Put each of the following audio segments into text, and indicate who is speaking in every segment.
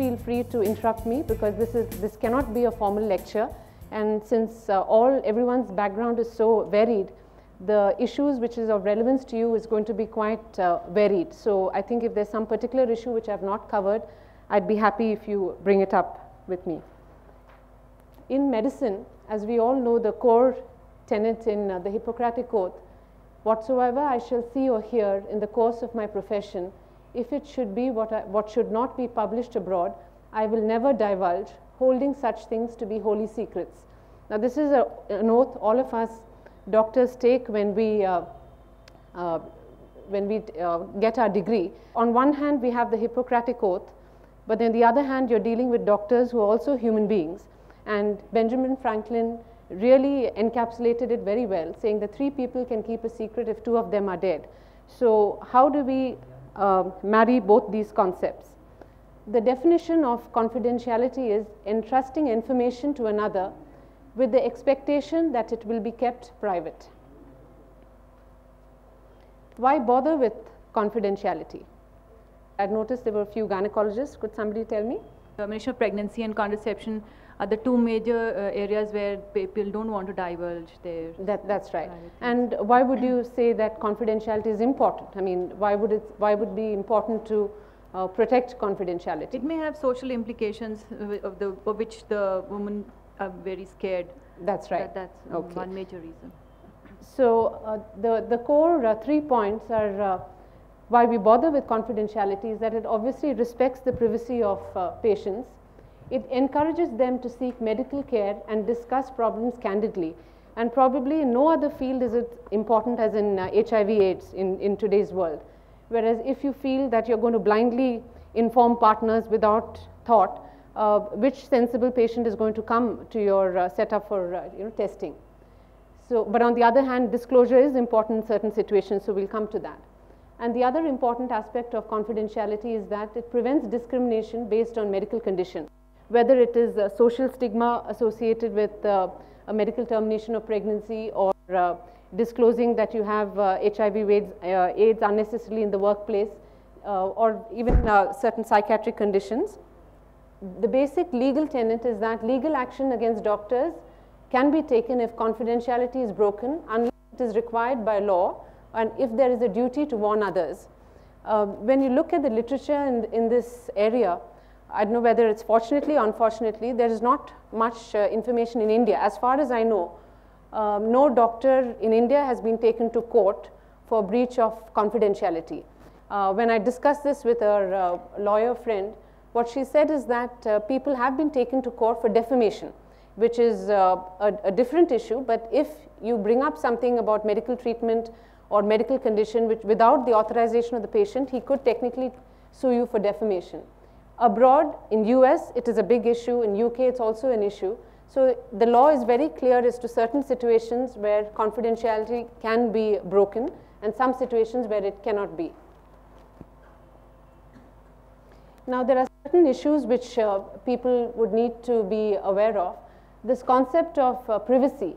Speaker 1: feel free to interrupt me because this, is, this cannot be a formal lecture. And since uh, all everyone's background is so varied, the issues which is of relevance to you is going to be quite uh, varied. So I think if there's some particular issue which I've not covered, I'd be happy if you bring it up with me. In medicine, as we all know, the core tenet in uh, the Hippocratic Oath, whatsoever I shall see or hear in the course of my profession, if it should be what, I, what should not be published abroad, I will never divulge, holding such things to be holy secrets. Now, this is a, an oath all of us doctors take when we, uh, uh, when we uh, get our degree. On one hand, we have the Hippocratic Oath, but on the other hand, you're dealing with doctors who are also human beings. And Benjamin Franklin really encapsulated it very well, saying that three people can keep a secret if two of them are dead. So, how do we uh, marry both these concepts? The definition of confidentiality is entrusting information to another with the expectation that it will be kept private. Why bother with confidentiality? I noticed there were a few gynecologists. Could somebody tell me?
Speaker 2: Termination of pregnancy and contraception are the two major uh, areas where people don't want to divulge their.
Speaker 1: That, that's right. And why would you say that confidentiality is important? I mean, why would it, why would it be important to uh, protect confidentiality?
Speaker 2: It may have social implications of the, of which the woman are very scared.
Speaker 1: That's right.
Speaker 2: That, that's
Speaker 1: Okay.
Speaker 2: one major reason.
Speaker 1: So uh, the, the core uh, three points are uh, why we bother with confidentiality is that it obviously respects the privacy of uh, patients. It encourages them to seek medical care and discuss problems candidly. And probably in no other field is it important as in uh, HIV AIDS in, in today's world. Whereas if you feel that you're going to blindly inform partners without thought, uh, which sensible patient is going to come to your uh, setup for uh, you know, testing. So, but on the other hand, disclosure is important in certain situations, so we'll come to that. And the other important aspect of confidentiality is that it prevents discrimination based on medical condition, whether it is a social stigma associated with uh, a medical termination of pregnancy or uh, disclosing that you have HIV AIDS, uh, AIDS unnecessarily in the workplace, or even certain psychiatric conditions. The basic legal tenet is that legal action against doctors can be taken if confidentiality is broken unless it is required by law and if there is a duty to warn others. Uh, when you look at the literature in, in this area, I don't know whether it's fortunately or unfortunately, there is not much uh, information in India. As far as I know, um, no doctor in India has been taken to court for breach of confidentiality. Uh, when I discussed this with a uh, lawyer friend, what she said is that uh, people have been taken to court for defamation, which is uh, a, a different issue. But if you bring up something about medical treatment or medical condition which without the authorization of the patient, he could technically sue you for defamation. Abroad, in US, it is a big issue. In UK, it's also an issue. So the law is very clear as to certain situations where confidentiality can be broken and some situations where it cannot be. Now, there are certain issues which uh, people would need to be aware of. This concept of uh, privacy,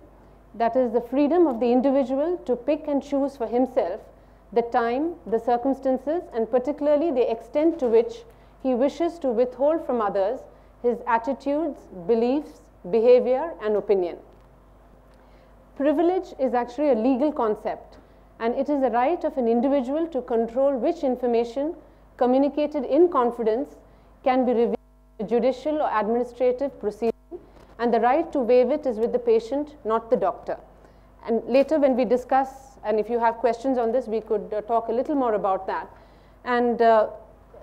Speaker 1: that is the freedom of the individual to pick and choose for himself the time, the circumstances, and particularly the extent to which he wishes to withhold from others his attitudes, beliefs, behavior, and opinion. Privilege is actually a legal concept, and it is the right of an individual to control which information communicated in confidence can be revealed in a judicial or administrative proceeding, and the right to waive it is with the patient, not the doctor. And later, when we discuss, and if you have questions on this, we could uh, talk a little more about that. And uh,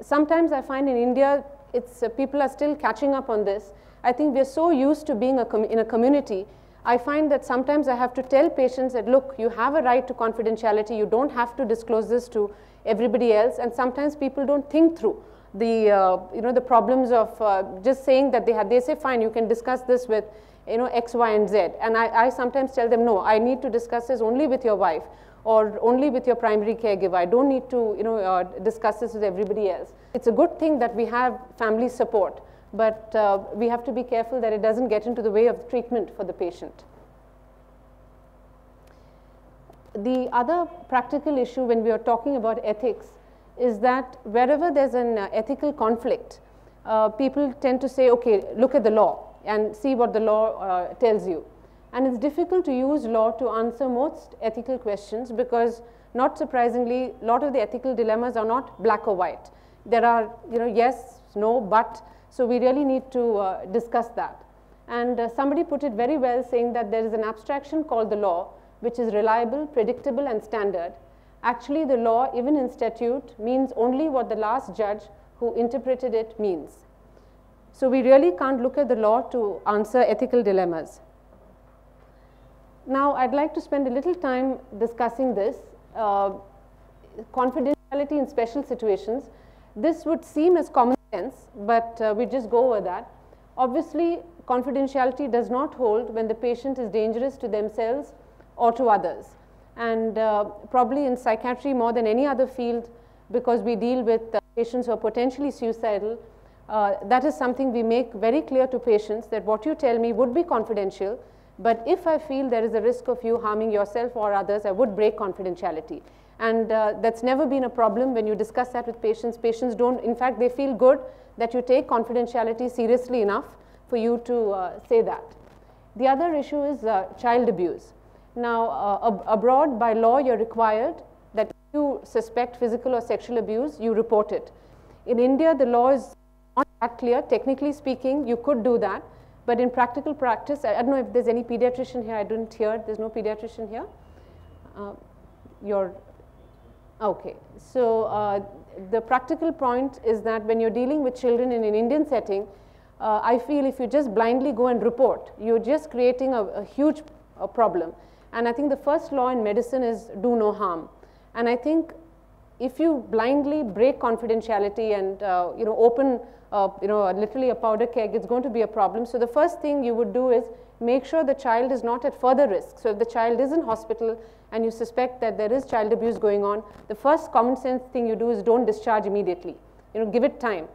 Speaker 1: sometimes I find in India, it's, uh, people are still catching up on this. I think we're so used to being a in a community. I find that sometimes I have to tell patients that, look, you have a right to confidentiality. You don't have to disclose this to everybody else. And sometimes people don't think through the, uh, you know, the problems of uh, just saying that they have, they say, fine, you can discuss this with, you know, X, Y, and Z. And I, I sometimes tell them, no, I need to discuss this only with your wife or only with your primary caregiver. I don't need to, you know, uh, discuss this with everybody else. It's a good thing that we have family support, but uh, we have to be careful that it doesn't get into the way of treatment for the patient. The other practical issue when we are talking about ethics is that wherever there's an uh, ethical conflict, uh, people tend to say, okay, look at the law and see what the law uh, tells you. And it's difficult to use law to answer most ethical questions because, not surprisingly, a lot of the ethical dilemmas are not black or white. There are, you know, yes, no, but. So we really need to uh, discuss that. And uh, somebody put it very well saying that there is an abstraction called the law, which is reliable, predictable, and standard. Actually, the law, even in statute, means only what the last judge who interpreted it means. So we really can't look at the law to answer ethical dilemmas. Now, I'd like to spend a little time discussing this. Uh, confidentiality in special situations. This would seem as common sense, but uh, we just go over that. Obviously, confidentiality does not hold when the patient is dangerous to themselves or to others. And uh, probably in psychiatry more than any other field, because we deal with uh, patients who are potentially suicidal, uh, that is something we make very clear to patients that what you tell me would be confidential, but if I feel there is a risk of you harming yourself or others, I would break confidentiality. And uh, that's never been a problem when you discuss that with patients. Patients don't, in fact, they feel good that you take confidentiality seriously enough for you to uh, say that. The other issue is uh, child abuse. Now, uh, ab abroad, by law, you're required that if you suspect physical or sexual abuse, you report it. In India, the law is not that clear. Technically speaking, you could do that. But in practical practice, I, I don't know if there's any pediatrician here. I didn't hear. There's no pediatrician here. Uh, you're okay. So uh, the practical point is that when you're dealing with children in an Indian setting, uh, I feel if you just blindly go and report, you're just creating a, a huge problem. And I think the first law in medicine is do no harm. And I think if you blindly break confidentiality and uh, you know open uh, you know literally a powder keg, it's going to be a problem. So the first thing you would do is make sure the child is not at further risk. So if the child is in hospital and you suspect that there is child abuse going on, the first common sense thing you do is don't discharge immediately. You know, give it time.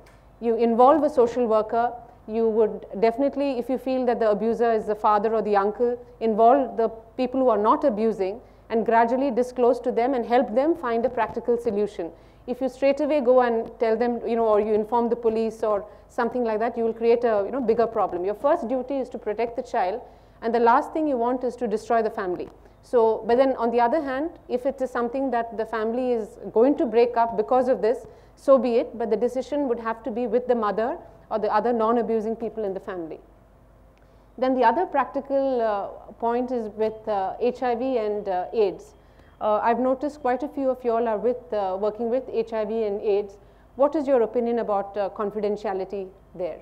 Speaker 1: You involve a social worker. You would definitely, if you feel that the abuser is the father or the uncle, involve the people who are not abusing and gradually disclose to them and help them find a practical solution. If you straight away go and tell them, you know, or you inform the police or something like that, you will create a you know, bigger problem. Your first duty is to protect the child, and the last thing you want is to destroy the family. So, but then on the other hand, if it is something that the family is going to break up because of this, so be it, but the decision would have to be with the mother or the other non-abusing people in the family. Then the other practical uh, point is with uh, HIV and uh, AIDS. Uh, I've noticed quite a few of you all are with, uh, working with HIV and AIDS. What is your opinion about uh, confidentiality there?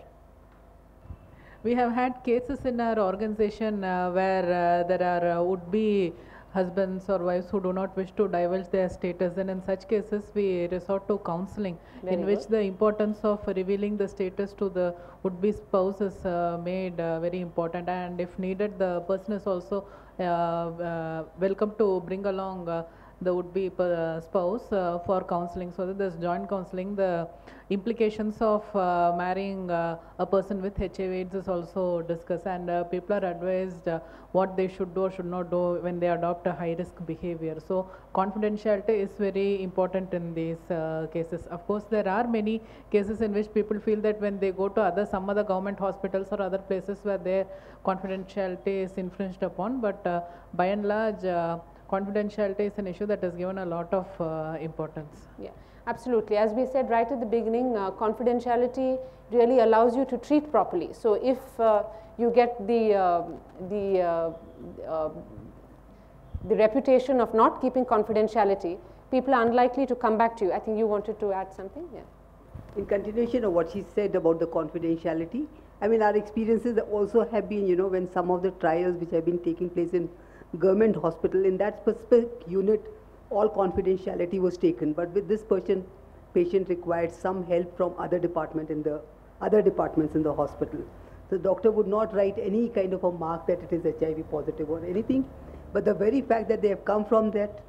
Speaker 3: We have had cases in our organization where there are would-be husbands or wives who do not wish to divulge their status and in such cases we resort to counseling Very in good. which the importance of revealing the status to the would-be spouse is uh, made uh, very important and if needed the person is also uh, uh welcome to bring along uh, the would-be uh, spouse uh, for counseling. So that there's joint counseling. The implications of uh, marrying a person with HIV AIDS is also discussed. And people are advised what they should do or should not do when they adopt a high risk behavior. So confidentiality is very important in these cases. Of course there are many cases in which people feel that when they go to other some other government hospitals or other places where their confidentiality is infringed upon. But by and large confidentiality is an issue that has given a lot of uh, importance.
Speaker 1: Yeah, absolutely. As we said right at the beginning, uh, confidentiality really allows you to treat properly. So if uh, you get the, uh, the, uh, uh, the reputation of not keeping confidentiality, people are unlikely to come back to you. I think you wanted to add something? Yeah.
Speaker 4: In continuation of what she said about the confidentiality, I mean, our experiences also have been, you know, when some of the trials which have been taking place in government hospital, in that specific unit, all confidentiality was taken. But with this person, patient required some help from other department in the other departments in the hospital. The doctor would not write any kind of a mark that it is HIV positive or anything. But the very fact that they have come from that,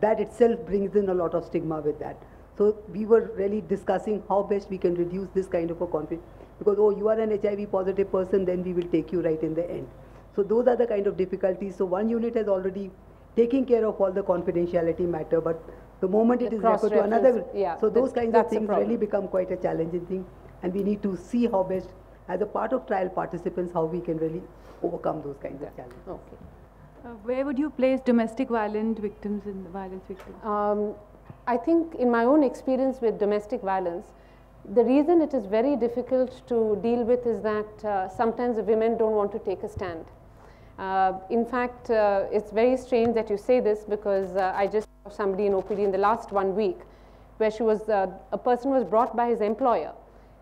Speaker 4: that itself brings in a lot of stigma with that. So we were really discussing how best we can reduce this kind of a conflict. Because, oh, you are an HIV positive person, then we will take you right in the end. So those are the kind of difficulties. So one unit has already taken care of all the confidentiality matter, but the moment the it is referred to another, yeah, so those kinds of things really become quite a challenging thing. And we need to see how best, as a part of trial participants, how we can really overcome those kinds of challenges.
Speaker 1: Okay.
Speaker 2: Uh, where would you place domestic violent victims and violence victims?
Speaker 1: Um, I think in my own experience with domestic violence, the reason it is very difficult to deal with is that uh, sometimes the women don't want to take a stand. Uh, in fact, uh, it's very strange that you say this because uh, I just saw somebody in OPD in the last one week where she was, uh, a person was brought by his employer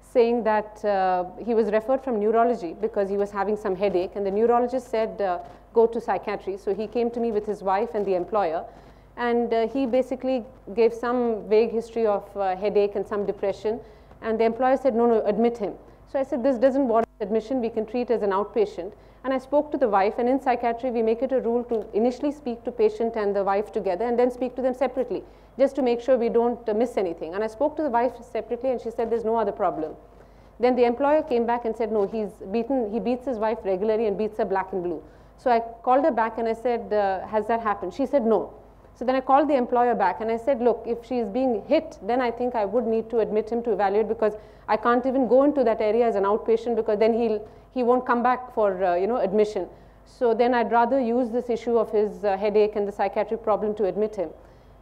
Speaker 1: saying that uh, he was referred from neurology because he was having some headache and the neurologist said uh, go to psychiatry. So he came to me with his wife and the employer and he basically gave some vague history of headache and some depression and the employer said no, no, admit him. So I said this doesn't warrant admission, we can treat as an outpatient. And I spoke to the wife and in psychiatry we make it a rule to initially speak to patient and the wife together and then speak to them separately just to make sure we don't uh, miss anything. And I spoke to the wife separately and she said there's no other problem. Then the employer came back and said, no, he's beaten, he beats his wife regularly and beats her black and blue. So I called her back and I said, uh, has that happened? She said, no. So then I called the employer back and I said, look, if she is being hit, then I think I would need to admit him to evaluate because I can't even go into that area as an outpatient because then he'll, he won't come back for, uh, you know, admission. So then I'd rather use this issue of his uh, headache and the psychiatric problem to admit him.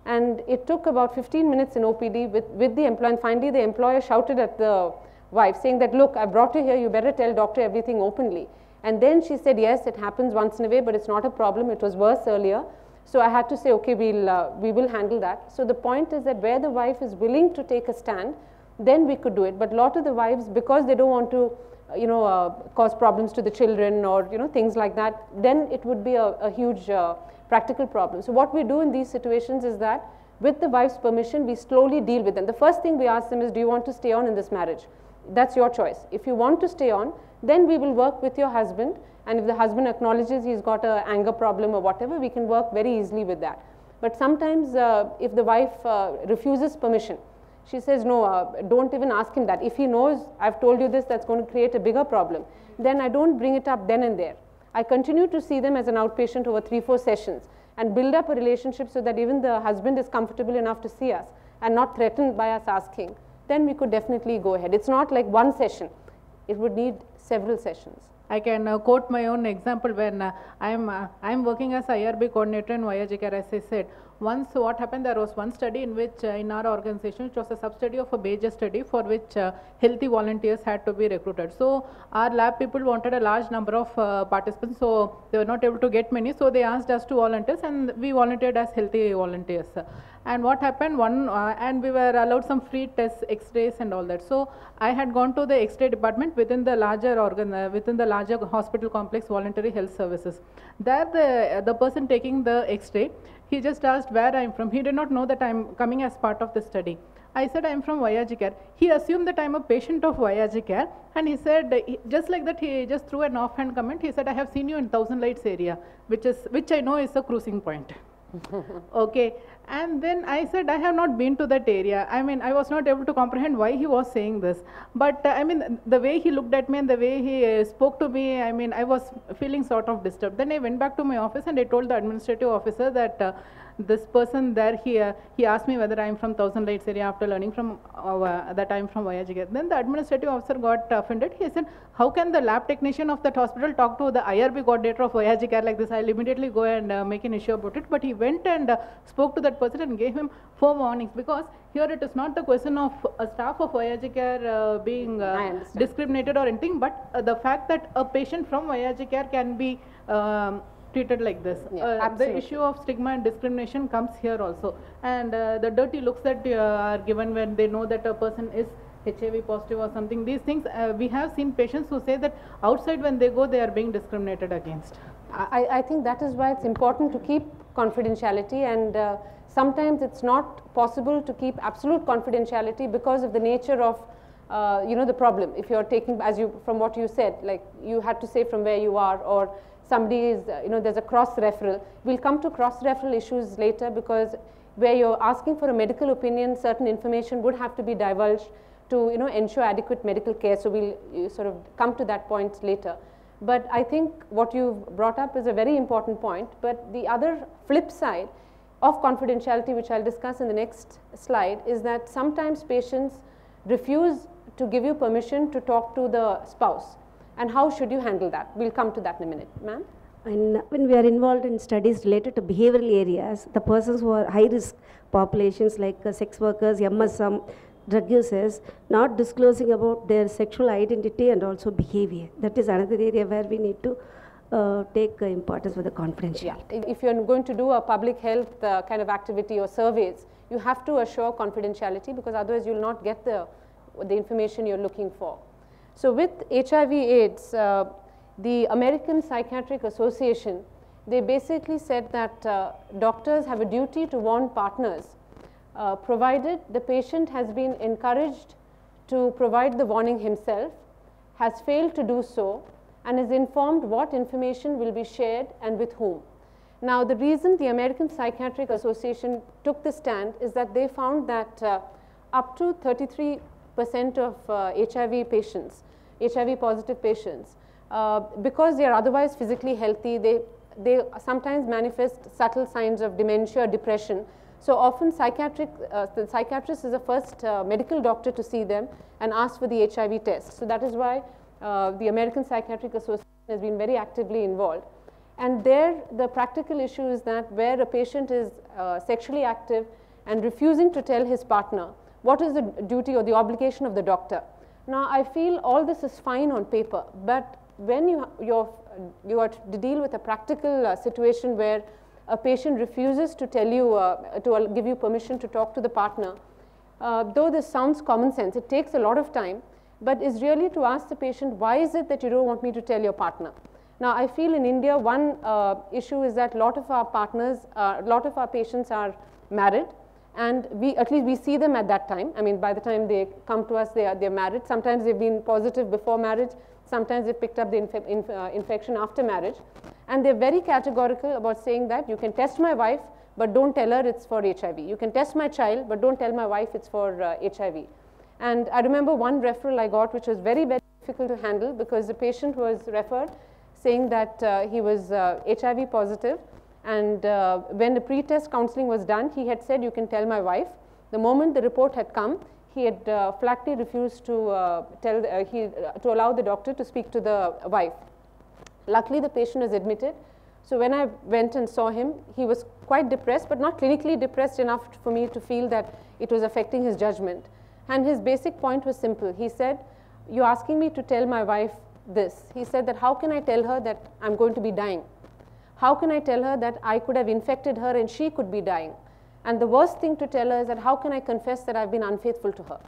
Speaker 1: And it took about 15 minutes in OPD with, with the employer. And finally, the employer shouted at the wife saying that, look, I brought you here, you better tell doctor everything openly. And then she said, yes, it happens once in a way, but it's not a problem. It was worse earlier. So I had to say, okay, we'll, uh, we will handle that. So the point is that where the wife is willing to take a stand, then we could do it. But a lot of the wives, because they don't want to, uh, you know, uh, cause problems to the children or, you know, things like that, then it would be a, a huge uh, practical problem. So what we do in these situations is that with the wife's permission, we slowly deal with them. The first thing we ask them is, do you want to stay on in this marriage? That's your choice. If you want to stay on, then we will work with your husband. And if the husband acknowledges he's got an anger problem or whatever, we can work very easily with that. But sometimes uh, if the wife uh, refuses permission, she says, no, uh, don't even ask him that. If he knows I've told you this, that's going to create a bigger problem, then I don't bring it up then and there. I continue to see them as an outpatient over three, four sessions and build up a relationship so that even the husband is comfortable enough to see us and not threatened by us asking, then we could definitely go ahead. It's not like one session, it would need several sessions.
Speaker 3: I can uh, quote my own example when uh, I'm uh, I'm working as IRB coordinator in YRG, as I said. Once what happened, there was one study in which in our organization, which was a sub-study of a Bayes study for which healthy volunteers had to be recruited. So our lab people wanted a large number of participants, so they were not able to get many, so they asked us to volunteers and we volunteered as healthy volunteers. And what happened, one, uh, and we were allowed some free tests, x-rays and all that. So I had gone to the x-ray department within the larger organ, uh, within the larger hospital complex voluntary health services. There the, the person taking the x-ray, he just asked where I'm from. He did not know that I'm coming as part of the study. I said I'm from YRG. He assumed that I'm a patient of YRG and he said, just like that, he just threw an offhand comment. He said, I have seen you in Thousand Lights area, which is which I know is a cruising point. okay, and then I said, I have not been to that area. I mean, I was not able to comprehend why he was saying this. But uh, I mean, the way he looked at me and the way he uh, spoke to me, I mean, I was feeling sort of disturbed. Then I went back to my office and I told the administrative officer that uh, this person there, he, uh, he asked me whether I'm from Thousand Lights area after learning from uh, that I'm from YRG. Then the administrative officer got offended. He said, how can the lab technician of that hospital talk to the IRB coordinator of YRG like this? I'll immediately go and uh, make an issue about it. But he went and spoke to that person and gave him four warnings because here it is not the question of a staff of YRG uh, being uh, discriminated or anything, but uh, the fact that a patient from YRG can be um, treated like this.
Speaker 1: Yeah,
Speaker 3: uh, the issue of stigma and discrimination comes here also. And uh, the dirty looks that uh, are given when they know that a person is HIV positive or something, these things, uh, we have seen patients who say that outside when they go, they are being discriminated against.
Speaker 1: I, I think that is why it's important to keep confidentiality and uh, sometimes it's not possible to keep absolute confidentiality because of the nature of uh, you know the problem if you're taking as you from what you said like you had to say from where you are or somebody is, uh, you know, there's a cross referral. We'll come to cross referral issues later because where you're asking for a medical opinion, certain information would have to be divulged to, you know, ensure adequate medical care. So we'll sort of come to that point later. But I think what you've brought up is a very important point. But the other flip side of confidentiality, which I'll discuss in the next slide, is that sometimes patients refuse to give you permission to talk to the spouse? And how should you handle that? We'll come to that in a minute. Ma'am?
Speaker 5: And when we are involved in studies related to behavioral areas, the persons who are high risk populations like uh, sex workers, MSM, drug users, not disclosing about their sexual identity and also behavior. That is another area where we need to uh, take uh, importance with the confidentiality.
Speaker 1: If you're going to do a public health uh, kind of activity or surveys, you have to assure confidentiality because otherwise you'll not get the, the information you're looking for. So with HIV AIDS, uh, the American Psychiatric Association, they basically said that uh, doctors have a duty to warn partners uh, provided the patient has been encouraged to provide the warning himself, has failed to do so, and is informed what information will be shared and with whom. Now, the reason the American Psychiatric Association took this stand is that they found that uh, up to 33 percent of uh, HIV patients, HIV positive patients, uh, because they are otherwise physically healthy, they, they sometimes manifest subtle signs of dementia, or depression. So often psychiatric, uh, the psychiatrist is the first uh, medical doctor to see them and ask for the HIV test. So that is why uh, the American Psychiatric Association has been very actively involved. And there the practical issue is that where a patient is uh, sexually active and refusing to tell his partner, what is the duty or the obligation of the doctor? Now I feel all this is fine on paper, but when you, you're, you are to deal with a practical uh, situation where a patient refuses to tell you, uh, to give you permission to talk to the partner, uh, though this sounds common sense, it takes a lot of time, but is really to ask the patient, why is it that you don't want me to tell your partner? Now, I feel in India, one uh, issue is that a lot of our partners, a uh, lot of our patients are married, and we, at least we see them at that time. I mean, by the time they come to us, they are, they're married. Sometimes they've been positive before marriage. Sometimes they picked up the inf inf uh, infection after marriage. And they're very categorical about saying that you can test my wife, but don't tell her it's for HIV. You can test my child, but don't tell my wife it's for uh, HIV. And I remember one referral I got, which was very, very difficult to handle because the patient was referred saying that uh, he was HIV uh, positive. And uh, when the pre-test counseling was done, he had said, you can tell my wife. The moment the report had come, he had uh, flatly refused to uh, tell uh, he, to allow the doctor to speak to the wife. Luckily, the patient was admitted. So when I went and saw him, he was quite depressed, but not clinically depressed enough for me to feel that it was affecting his judgment. And his basic point was simple. He said, "You're asking me to tell my wife this." He said that how can I tell her that I'm going to be dying? How can I tell her that I could have infected her and she could be dying? And the worst thing to tell her is that how can I confess that I've been unfaithful to her?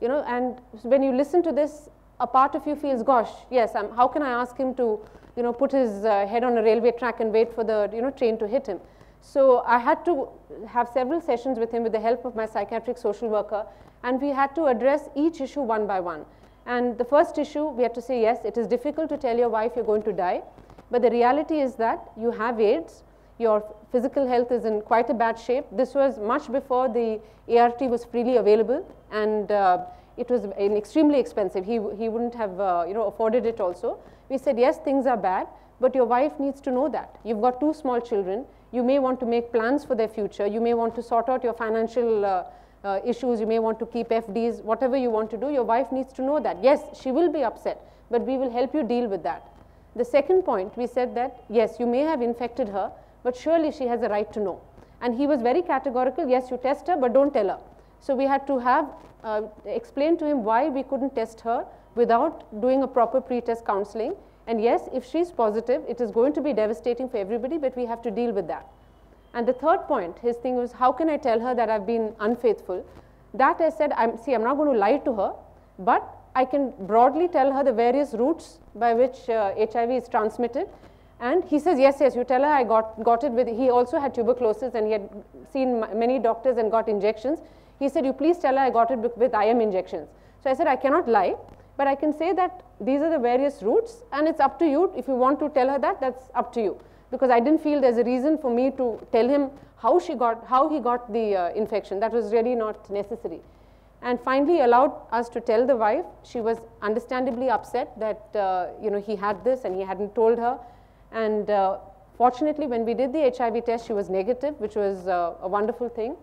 Speaker 1: You know, and when you listen to this, a part of you feels, gosh, yes, I'm, how can I ask him to, you know, put his uh, head on a railway track and wait for the, you know, train to hit him? So I had to have several sessions with him with the help of my psychiatric social worker, and we had to address each issue one by one. And the first issue, we had to say, yes, it is difficult to tell your wife you're going to die, but the reality is that you have AIDS, your physical health is in quite a bad shape. This was much before the ART was freely available and uh, it was extremely expensive. He, he wouldn't have uh, you know, afforded it also. We said, yes, things are bad, but your wife needs to know that. You've got two small children. You may want to make plans for their future. You may want to sort out your financial uh, uh, issues. You may want to keep FDs, whatever you want to do. Your wife needs to know that. Yes, she will be upset, but we will help you deal with that. The second point, we said that, yes, you may have infected her, but surely she has a right to know. And he was very categorical, yes, you test her, but don't tell her. So we had to have uh, explain to him why we couldn't test her without doing a proper pre-test counseling. And yes, if she's positive, it is going to be devastating for everybody, but we have to deal with that. And the third point, his thing was, how can I tell her that I've been unfaithful? That I said, I'm, see, I'm not going to lie to her, but I can broadly tell her the various routes by which uh, HIV is transmitted and he says, yes, yes, you tell her I got, got it with, he also had tuberculosis and he had seen many doctors and got injections. He said, you please tell her I got it with, with IM injections. So I said, I cannot lie, but I can say that these are the various routes and it's up to you. If you want to tell her that, that's up to you. Because I didn't feel there's a reason for me to tell him how she got, how he got the uh, infection. That was really not necessary. And finally allowed us to tell the wife, she was understandably upset that, uh, you know, he had this and he hadn't told her. And uh, fortunately, when we did the HIV test, she was negative, which was uh, a wonderful thing.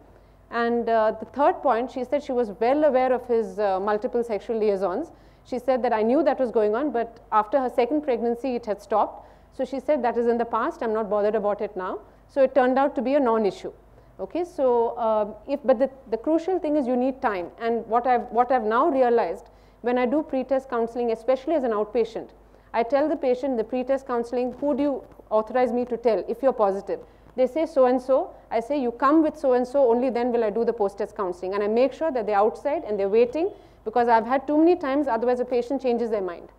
Speaker 1: And uh, the third point, she said she was well aware of his uh, multiple sexual liaisons. She said that I knew that was going on, but after her second pregnancy, it had stopped. So she said that is in the past, I'm not bothered about it now. So it turned out to be a non-issue. Okay, so uh, if, but the, the crucial thing is you need time. And what I've, what I've now realized when I do pretest counseling, especially as an outpatient, I tell the patient the pretest counseling, who do you authorize me to tell if you're positive? They say so and so. I say you come with so and so, only then will I do the post-test counseling. And I make sure that they're outside and they're waiting because I've had too many times, otherwise a patient changes their mind.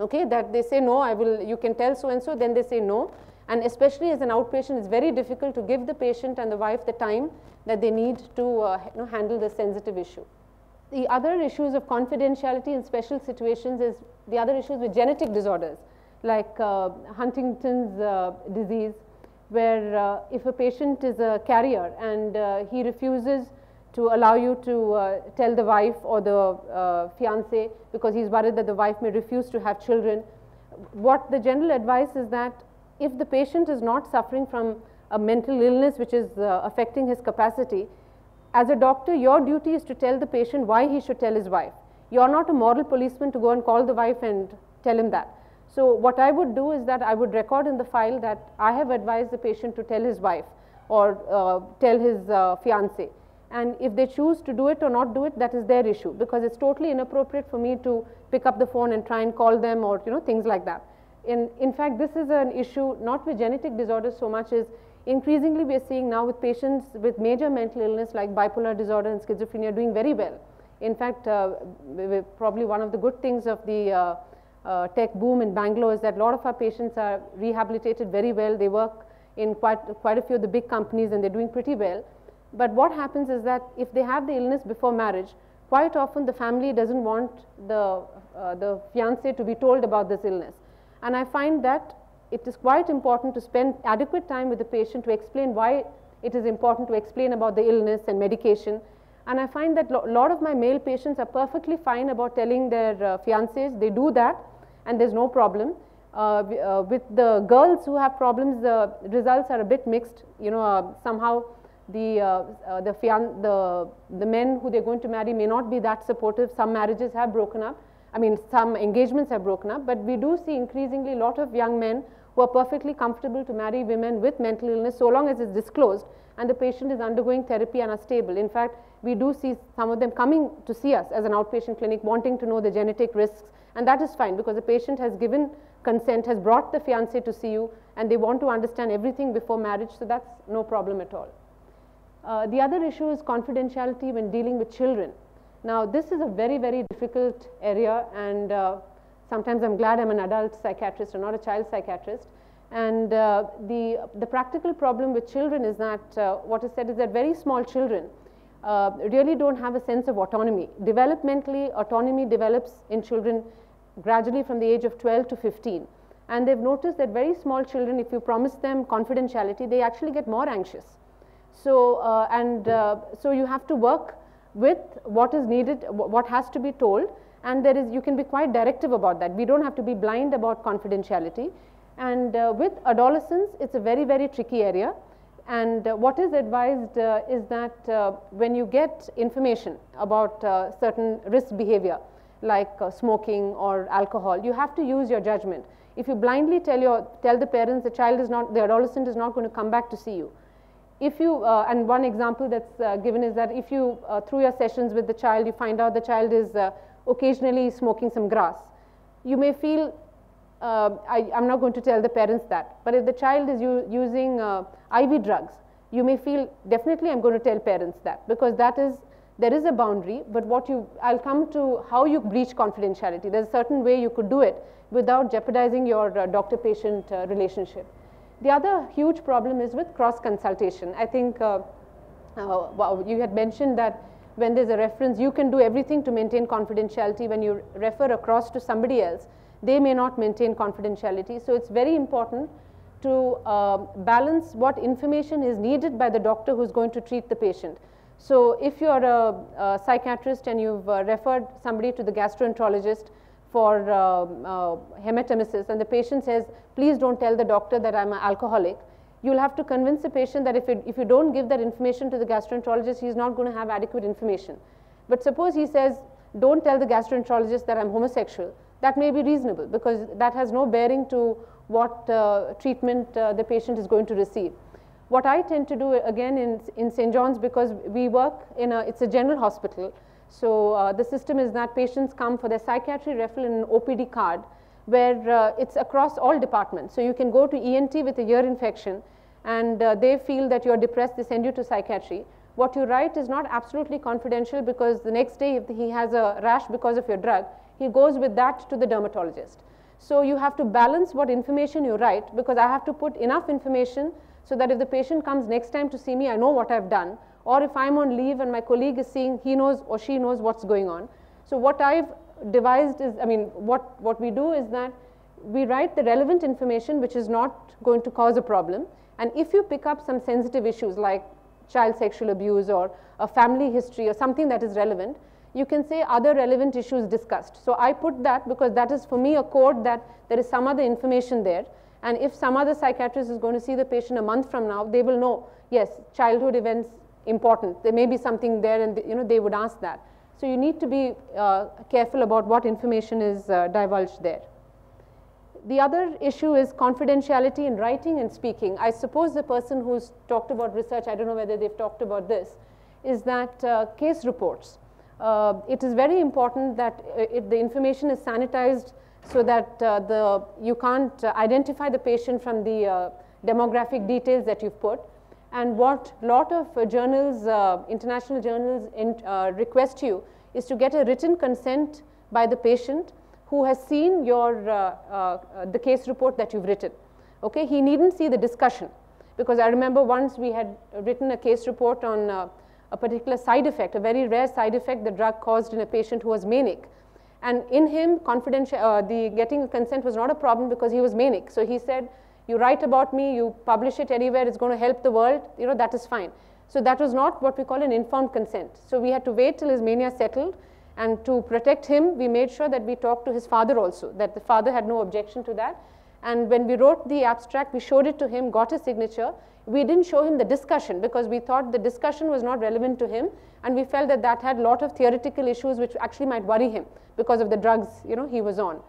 Speaker 1: Okay, that they say no, I will, you can tell so and so, then they say no. And especially as an outpatient, it's very difficult to give the patient and the wife the time that they need to uh, you know, handle this sensitive issue. The other issues of confidentiality in special situations is the other issues with genetic disorders like uh, Huntington's uh, disease where uh, if a patient is a carrier and uh, he refuses to allow you to uh, tell the wife or the uh, fiance because he's worried that the wife may refuse to have children, what the general advice is that if the patient is not suffering from a mental illness which is uh, affecting his capacity, as a doctor, your duty is to tell the patient why he should tell his wife. You're not a moral policeman to go and call the wife and tell him that. So what I would do is that I would record in the file that I have advised the patient to tell his wife or uh, tell his uh, fiance. And if they choose to do it or not do it, that is their issue because it's totally inappropriate for me to pick up the phone and try and call them or you know things like that. In, in fact, this is an issue not with genetic disorders so much as increasingly we are seeing now with patients with major mental illness like bipolar disorder and schizophrenia doing very well. In fact, uh, probably one of the good things of the uh, uh, tech boom in Bangalore is that a lot of our patients are rehabilitated very well. They work in quite, quite a few of the big companies and they're doing pretty well. But what happens is that if they have the illness before marriage, quite often the family doesn't want the, uh, the fiance to be told about this illness. And I find that it is quite important to spend adequate time with the patient to explain why it is important to explain about the illness and medication. And I find that a lo lot of my male patients are perfectly fine about telling their uh, fiancés. They do that and there's no problem. Uh, uh, with the girls who have problems, the results are a bit mixed. You know, uh, somehow the, uh, uh, the, the, the men who they're going to marry may not be that supportive. Some marriages have broken up. I mean, some engagements have broken up, but we do see increasingly a lot of young men who are perfectly comfortable to marry women with mental illness so long as it's disclosed and the patient is undergoing therapy and are stable. In fact, we do see some of them coming to see us as an outpatient clinic wanting to know the genetic risks and that is fine because the patient has given consent, has brought the fiance to see you and they want to understand everything before marriage, so that's no problem at all. Uh, the other issue is confidentiality when dealing with children. Now, this is a very, very difficult area and uh, sometimes I'm glad I'm an adult psychiatrist and not a child psychiatrist. And uh, the, the practical problem with children is that uh, what is said is that very small children uh, really don't have a sense of autonomy. Developmentally, autonomy develops in children gradually from the age of 12 to 15. And they've noticed that very small children, if you promise them confidentiality, they actually get more anxious. So, uh, and uh, so you have to work with what is needed, what has to be told, and there is, you can be quite directive about that. We don't have to be blind about confidentiality. And uh, with adolescents, it's a very, very tricky area. And uh, what is advised uh, is that uh, when you get information about certain risk behavior, like smoking or alcohol, you have to use your judgment. If you blindly tell, your, tell the parents the child is not, the adolescent is not going to come back to see you. If you, uh, and one example that's uh, given is that if you, uh, through your sessions with the child, you find out the child is uh, occasionally smoking some grass, you may feel, uh, I, am not going to tell the parents that. But if the child is using IV drugs, you may feel, definitely I'm going to tell parents that because that is there is a boundary, but what you, I'll come to how you breach confidentiality. There's a certain way you could do it without jeopardizing your uh, doctor-patient uh, relationship. The other huge problem is with cross-consultation. I think uh, uh you had mentioned that when there's a reference, you can do everything to maintain confidentiality. When you refer across to somebody else, they may not maintain confidentiality. So it's very important to uh, balance what information is needed by the doctor who's going to treat the patient. So if you're a, a psychiatrist and you've uh, referred somebody to the gastroenterologist for uh, uh, hematemesis and the patient says, please don't tell the doctor that I'm an alcoholic, you'll have to convince the patient that if, it, if you don't give that information to the gastroenterologist, he's not going to have adequate information. But suppose he says, don't tell the gastroenterologist that I'm homosexual, that may be reasonable because that has no bearing to what uh, treatment uh, the patient is going to receive. What I tend to do again in, in St. John's because we work in a, it's a general hospital. So uh, the system is that patients come for their psychiatry referral in an OPD card where uh, it's across all departments. So you can go to ENT with a ear infection and uh, they feel that you're depressed, they send you to psychiatry. What you write is not absolutely confidential because the next day if he has a rash because of your drug, he goes with that to the dermatologist. So you have to balance what information you write because I have to put enough information so that if the patient comes next time to see me, I know what I've done. Or if I'm on leave and my colleague is seeing, he knows or she knows what's going on. So what I've devised is, I mean, what, what we do is that we write the relevant information which is not going to cause a problem. And if you pick up some sensitive issues like child sexual abuse or a family history or something that is relevant, you can say other relevant issues discussed. So I put that because that is for me a code that there is some other information there. And if some other psychiatrist is going to see the patient a month from now, they will know, yes, childhood events important. There may be something there and you know, they would ask that. So you need to be uh, careful about what information is uh, divulged there. The other issue is confidentiality in writing and speaking. I suppose the person who's talked about research, I don't know whether they've talked about this, is that uh, case reports. Uh, it is very important that uh, the information is sanitized so that uh, the, you can't identify the patient from the demographic details that you've put. And what a lot of journals, international journals in, request you is to get a written consent by the patient who has seen your, uh, uh, the case report that you've written. Okay, he needn't see the discussion because I remember once we had written a case report on uh, a particular side effect, a very rare side effect the drug caused in a patient who was manic. And in him, confidential, uh, the getting consent was not a problem because he was manic. So he said, you write about me, you publish it anywhere, it's going to help the world, you know, that is fine. So that was not what we call an informed consent. So we had to wait till his mania settled and to protect him, we made sure that we talked to his father also, that the father had no objection to that. And when we wrote the abstract, we showed it to him, got his signature. We didn't show him the discussion because we thought the discussion was not relevant to him. And we felt that that had a lot of theoretical issues which actually might worry him because of the drugs you know, he was on.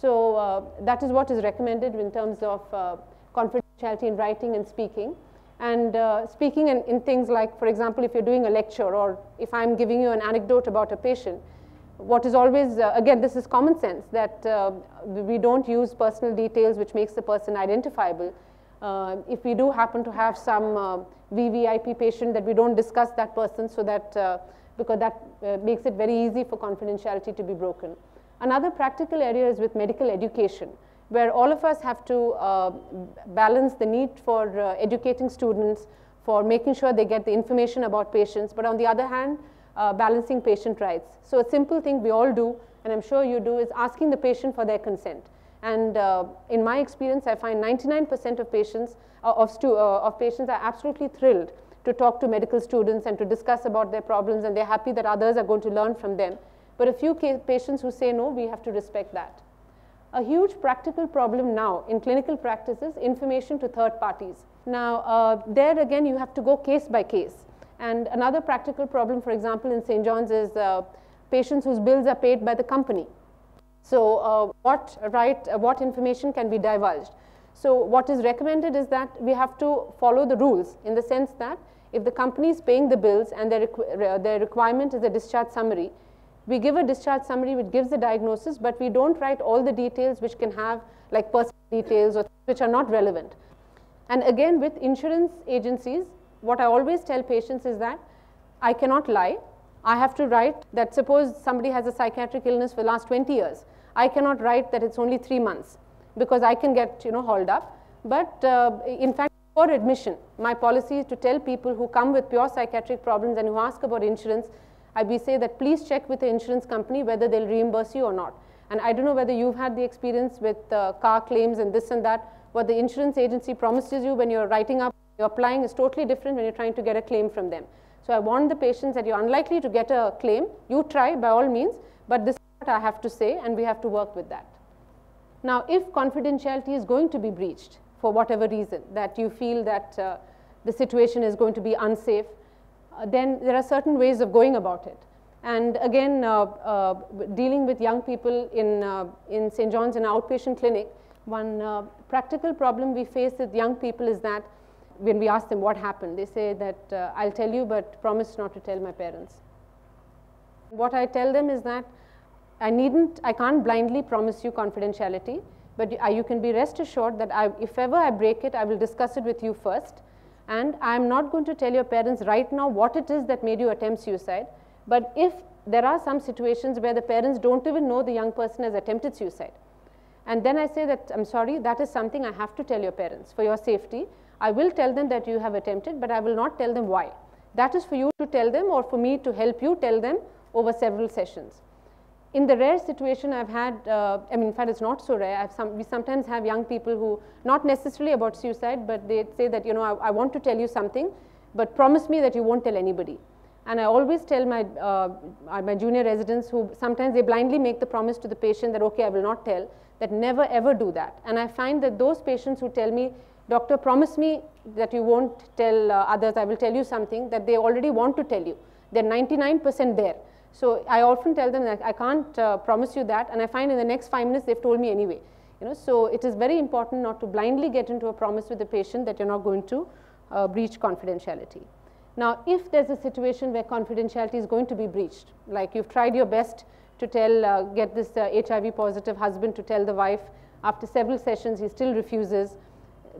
Speaker 1: So uh, that is what is recommended in terms of uh, confidentiality in writing and speaking. And uh, speaking in, in, things like, for example, if you're doing a lecture or if I'm giving you an anecdote about a patient, what is always, uh, again, this is common sense that uh, we don't use personal details which makes the person identifiable. Uh, if we do happen to have some VVIP patient that we don't discuss that person so that, because that makes it very easy for confidentiality to be broken. Another practical area is with medical education where all of us have to uh, balance the need for uh, educating students, for making sure they get the information about patients, but on the other hand, uh, balancing patient rights. So a simple thing we all do, and I'm sure you do, is asking the patient for their consent. And uh, in my experience, I find 99% of patients, uh, of, uh, of patients are absolutely thrilled to talk to medical students and to discuss about their problems, and they're happy that others are going to learn from them. But a few patients who say no, we have to respect that. A huge practical problem now in clinical practice is information to third parties. Now, uh, there again, you have to go case by case. And another practical problem, for example, in St. John's is uh, patients whose bills are paid by the company. So uh, what, right, uh, what information can be divulged? So what is recommended is that we have to follow the rules in the sense that if the company is paying the bills and their, requ their requirement is a discharge summary, we give a discharge summary which gives the diagnosis, but we don't write all the details which can have like personal details or which are not relevant. And again, with insurance agencies, what I always tell patients is that I cannot lie. I have to write that suppose somebody has a psychiatric illness for the last 20 years. I cannot write that it's only three months because I can get you know hauled up. But uh, in fact, for admission, my policy is to tell people who come with pure psychiatric problems and who ask about insurance we say that please check with the insurance company whether they'll reimburse you or not. And I don't know whether you've had the experience with uh, car claims and this and that. What the insurance agency promises you when you're writing up, you're applying is totally different when you're trying to get a claim from them. So I warn the patients that you're unlikely to get a claim. You try by all means, but this is what I have to say and we have to work with that. Now, if confidentiality is going to be breached, for whatever reason, that you feel that uh, the situation is going to be unsafe, then there are certain ways of going about it. And again, uh, uh, dealing with young people in, uh, in St. John's in an outpatient clinic, one uh, practical problem we face with young people is that when we ask them what happened, they say that uh, I'll tell you, but promise not to tell my parents. What I tell them is that I needn't, I can't blindly promise you confidentiality, but you, you can be rest assured that I, if ever I break it, I will discuss it with you first. And I'm not going to tell your parents right now what it is that made you attempt suicide. But if there are some situations where the parents don't even know the young person has attempted suicide, and then I say that, I'm sorry, that is something I have to tell your parents for your safety. I will tell them that you have attempted, but I will not tell them why. That is for you to tell them or for me to help you tell them over several sessions. In the rare situation I've had, uh, I mean, in fact, it's not so rare. Some, we sometimes have young people who, not necessarily about suicide, but they say that, you know, I, I want to tell you something, but promise me that you won't tell anybody. And I always tell my, uh, my junior residents who sometimes they blindly make the promise to the patient that, okay, I will not tell, that never ever do that. And I find that those patients who tell me, doctor, promise me that you won't tell uh, others, I will tell you something that they already want to tell you. They're 99% there. So I often tell them that I can't uh, promise you that, and I find in the next five minutes they've told me anyway. You know, so it is very important not to blindly get into a promise with the patient that you're not going to uh, breach confidentiality. Now, if there's a situation where confidentiality is going to be breached, like you've tried your best to tell, uh, get this HIV uh, positive husband to tell the wife, after several sessions he still refuses,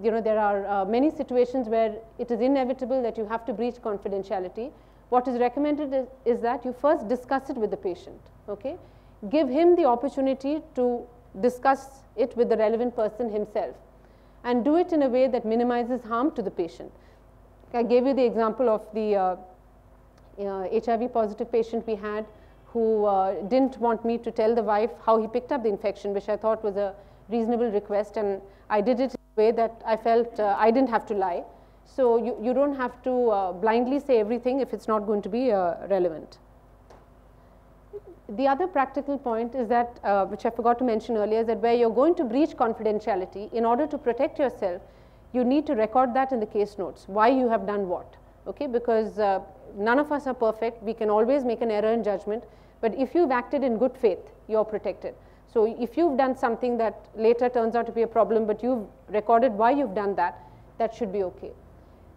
Speaker 1: you know, there are uh, many situations where it is inevitable that you have to breach confidentiality. What is recommended is, is that you first discuss it with the patient, okay? Give him the opportunity to discuss it with the relevant person himself and do it in a way that minimizes harm to the patient. I gave you the example of the uh, uh, HIV positive patient we had who uh, didn't want me to tell the wife how he picked up the infection, which I thought was a reasonable request. And I did it in a way that I felt uh, I didn't have to lie. So you, you don't have to uh, blindly say everything if it's not going to be uh, relevant. The other practical point is that, uh, which I forgot to mention earlier, is that where you're going to breach confidentiality, in order to protect yourself, you need to record that in the case notes, why you have done what, okay? Because uh, none of us are perfect. We can always make an error in judgment. But if you've acted in good faith, you're protected. So if you've done something that later turns out to be a problem, but you've recorded why you've done that, that should be okay.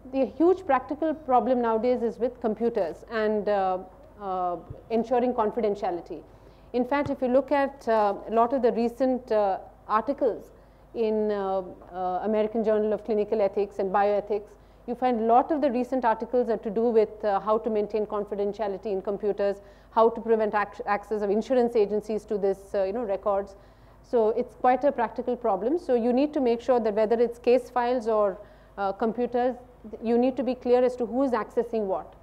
Speaker 1: The huge practical problem nowadays is with computers and uh, uh, ensuring confidentiality. In fact, if you look at uh, a lot of the recent uh, articles in uh, uh, American Journal of Clinical Ethics and Bioethics, you find a lot of the recent articles are to do with how to maintain confidentiality in computers, how to prevent ac access of insurance agencies to this, you know, records. So it's quite a practical problem. So you need to make sure that whether it's case files or computers, you need to be clear as to who is accessing what.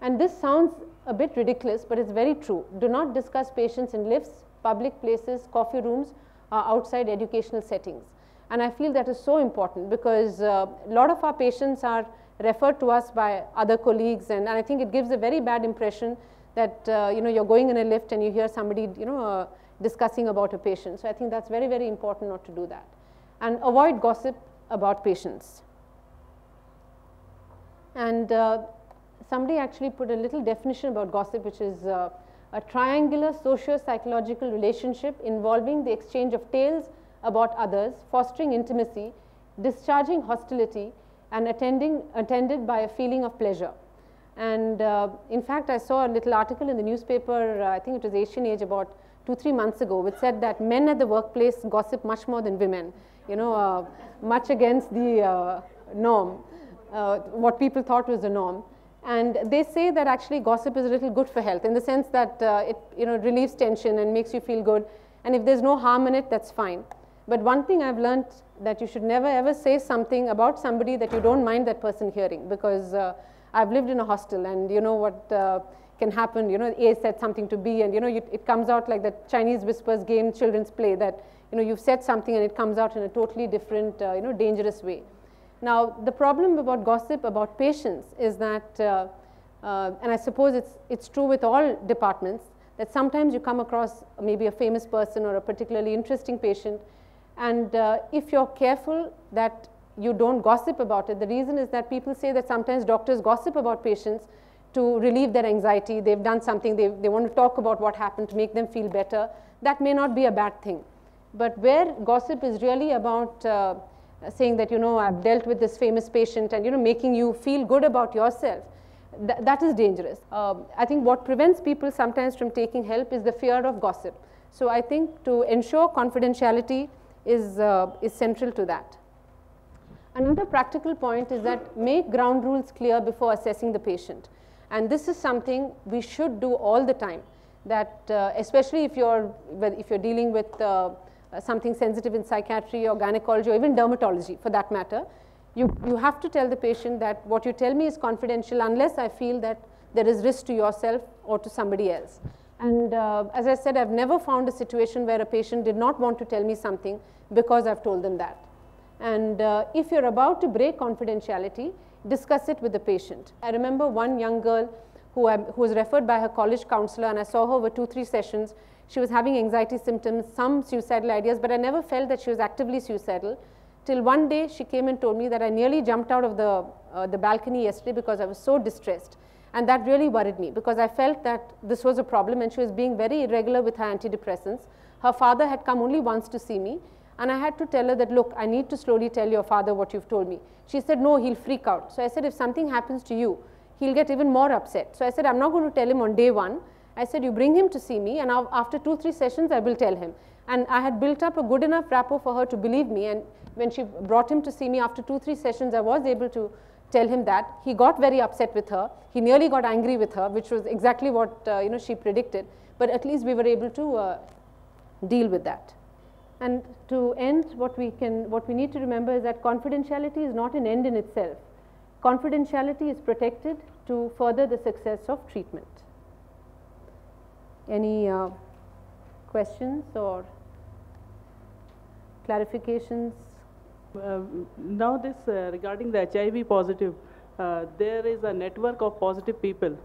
Speaker 1: And this sounds a bit ridiculous, but it's very true. Do not discuss patients in lifts, public places, coffee rooms, uh, outside educational settings. And I feel that is so important because uh, a lot of our patients are referred to us by other colleagues and, and I think it gives a very bad impression that uh, you know you're going in a lift and you hear somebody you know uh, discussing about a patient. So I think that's very very important not to do that. And avoid gossip about patients. And uh, somebody actually put a little definition about gossip which is uh, a triangular socio-psychological relationship involving the exchange of tales about others, fostering intimacy, discharging hostility, and attending, attended by a feeling of pleasure. And uh, in fact, I saw a little article in the newspaper, uh, I think it was Asian Age, about two, three months ago, which said that men at the workplace gossip much more than women, you know, uh, much against the uh, norm, uh, what people thought was the norm. And they say that actually gossip is a little good for health in the sense that uh, it you know, relieves tension and makes you feel good. And if there's no harm in it, that's fine. But one thing I've learned that you should never ever say something about somebody that you don't mind that person hearing because uh, I've lived in a hostel and you know what uh, can happen, you know, A said something to B and you know, you, it comes out like the Chinese whispers game children's play that, you know, you've said something and it comes out in a totally different, uh, you know, dangerous way. Now, the problem about gossip about patients is that, uh, uh, and I suppose it's, it's true with all departments, that sometimes you come across maybe a famous person or a particularly interesting patient And uh, if you're careful that you don't gossip about it, the reason is that people say that sometimes doctors gossip about patients to relieve their anxiety. They've done something, they, they want to talk about what happened to make them feel better. That may not be a bad thing. But where gossip is really about uh, saying that, you know, I've dealt with this famous patient and, you know, making you feel good about yourself, th that is dangerous. Uh, I think what prevents people sometimes from taking help is the fear of gossip. So I think to ensure confidentiality is, uh, is central to that. Another practical point is that make ground rules clear before assessing the patient. And this is something we should do all the time, that uh, especially if you're, if you're dealing with uh, something sensitive in psychiatry or gynecology or even dermatology for that matter, you, you have to tell the patient that what you tell me is confidential unless I feel that there is risk to yourself or to somebody else. And uh, as I said, I've never found a situation where a patient did not want to tell me something because I've told them that. And uh, if you're about to break confidentiality, discuss it with the patient. I remember one young girl who, I, who was referred by her college counselor and I saw her over two, three sessions. She was having anxiety symptoms, some suicidal ideas, but I never felt that she was actively suicidal. Till one day she came and told me that I nearly jumped out of the, uh, the balcony yesterday because I was so distressed. And that really worried me because I felt that this was a problem and she was being very irregular with her antidepressants. Her father had come only once to see me and I had to tell her that, look, I need to slowly tell your father what you've told me. She said, no, he'll freak out. So I said, if something happens to you, he'll get even more upset. So I said, I'm not going to tell him on day one. I said, you bring him to see me and after two, three sessions, I will tell him. And I had built up a good enough rapport for her to believe me. And when she brought him to see me after two, three sessions, I was able to tell him that. He got very upset with her. He nearly got angry with her, which was exactly what uh, you know, she predicted. But at least we were able to uh, deal with that. And to end, what we, can, what we need to remember is that confidentiality is not an end in itself. Confidentiality is protected to further the success of treatment. Any uh, questions or clarifications?
Speaker 6: Uh, now this uh, regarding the HIV positive, uh, there is a network of positive people.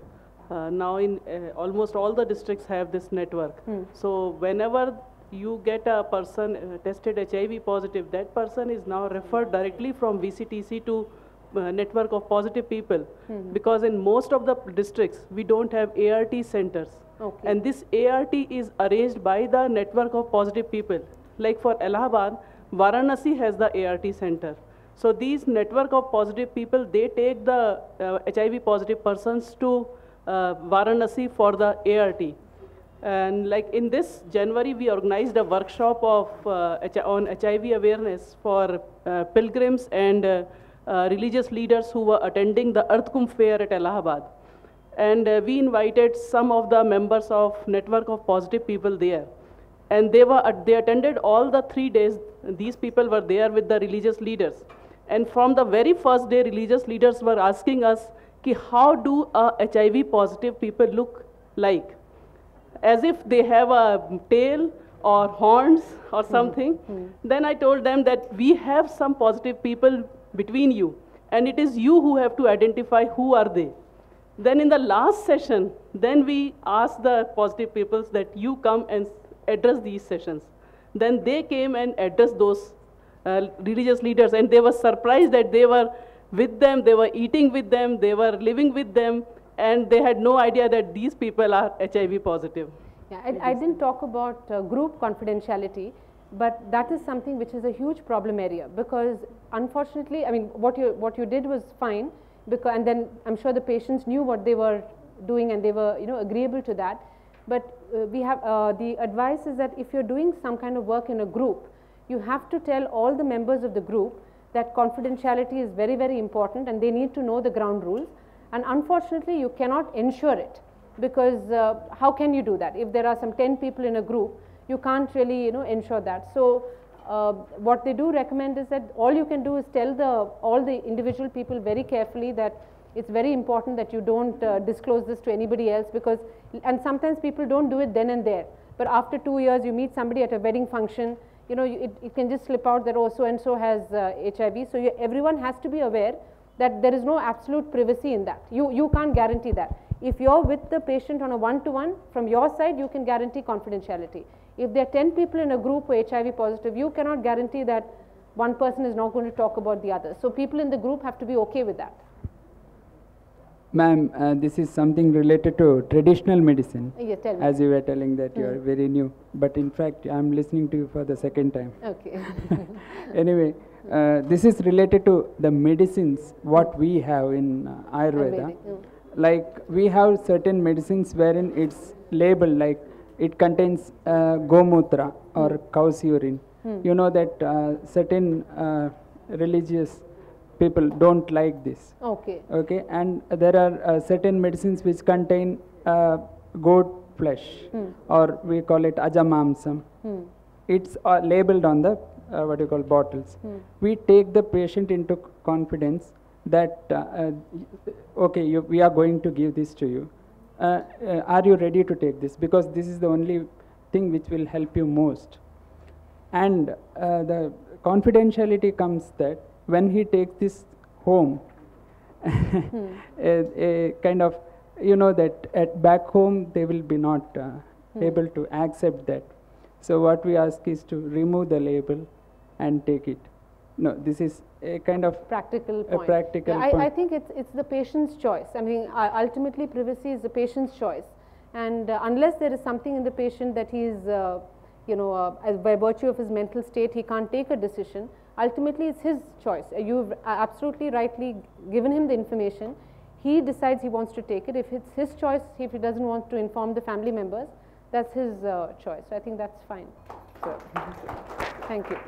Speaker 6: Uh, now in uh, almost all the districts have this network.
Speaker 1: Hmm.
Speaker 6: So whenever you get a person uh, tested HIV positive, that person is now referred directly from VCTC to uh, network of positive people
Speaker 1: Mhm.
Speaker 6: because in most of the districts we don't have ART centers
Speaker 1: Okay.
Speaker 6: and this ART is arranged by the network of positive people like for Allahabad Varanasi has the ART center so these network of positive people they take the uh, HIV positive persons to uh, Varanasi for the ART and like in this January, we organized a workshop of uh, on HIV awareness for uh, pilgrims and uh, uh, religious leaders who were attending the Ardh Kumbh fair at Allahabad. And uh, we invited some of the members of Network of Positive People there. And they, were, they attended all the three days. These people were there with the religious leaders. And from the very first day, religious leaders were asking us, Ki, how do HIV positive people look like? as if they have a tail or horns or something. Then I told them that we have some positive people between you, and it is you who have to identify who are they. Then in the last session, then we asked the positive peoples that you come and address these sessions. Then they came and addressed those uh, religious leaders, and they were surprised that they were with them, they were eating with them, they were living with them, and they had no idea that these people are HIV positive.
Speaker 1: Yeah, I, I didn't talk about uh, group confidentiality, but that is something which is a huge problem area because unfortunately, I mean, what you, what you did was fine, because, and then I'm sure the patients knew what they were doing and they were, you know, agreeable to that. But uh, we have, uh, the advice is that if you're doing some kind of work in a group, you have to tell all the members of the group that confidentiality is very, very important and they need to know the ground rules. And unfortunately, you cannot ensure it because uh, how can you do that? If there are some 10 people in a group, you can't really, you know, ensure that. So uh, what they do recommend is that all you can do is tell the, all the individual people very carefully that it's very important that you don't uh, disclose this to anybody else because, and sometimes people don't do it then and there. But after two years, you meet somebody at a wedding function, you know, you, it, it can just slip out that, oh, so and so has HIV. So you, everyone has to be aware that there is no absolute privacy in that. You, you can't guarantee that. If you're with the patient on a one-to-one, -one, from your side, you can guarantee confidentiality. If there are 10 people in a group who are HIV positive, you cannot guarantee that one person is not going to talk about the other. So people in the group have to be okay with that.
Speaker 7: Ma'am, uh, this is something related to traditional medicine.
Speaker 1: Yeah, tell me.
Speaker 7: As you were telling that you are very new, but in fact, I'm listening to you for the second time.
Speaker 1: Okay.
Speaker 7: anyway, uh, this is related to the medicines what we have in uh, Ayurveda.
Speaker 1: Ayurvedic.
Speaker 7: Like we have certain medicines wherein it's labeled like it contains uh, gomutra or cow's urine. You know that uh, certain uh, religious people don't like this.
Speaker 1: okay.
Speaker 7: Okay, and there are uh, certain medicines which contain uh, goat flesh, or we call it ajamamsam.
Speaker 1: Hmm.
Speaker 7: It's uh, labeled on the uh, what you call bottles. We take the patient into confidence that okay, you, we are going to give this to you. Uh, uh, are you ready to take this? Because this is the only thing which will help you most. And uh, the confidentiality comes that when he takes this home, a, a kind of, you know, that at back home they will be not uh, able to accept that. So what we ask is to remove the label and take it. No, this is a kind of
Speaker 1: practical
Speaker 7: A
Speaker 1: point.
Speaker 7: practical
Speaker 1: I, I
Speaker 7: point.
Speaker 1: think it's, it's the patient's choice. I mean, uh, ultimately, privacy is the patient's choice. And uh, unless there is something in the patient that he is, uh, you know, uh, as by virtue of his mental state, he can't take a decision, ultimately it's his choice. Uh, You've uh, absolutely rightly given him the information. He decides he wants to take it. If it's his choice, if he doesn't want to inform the family members, that's his uh, choice. So I think that's fine. So, thank you.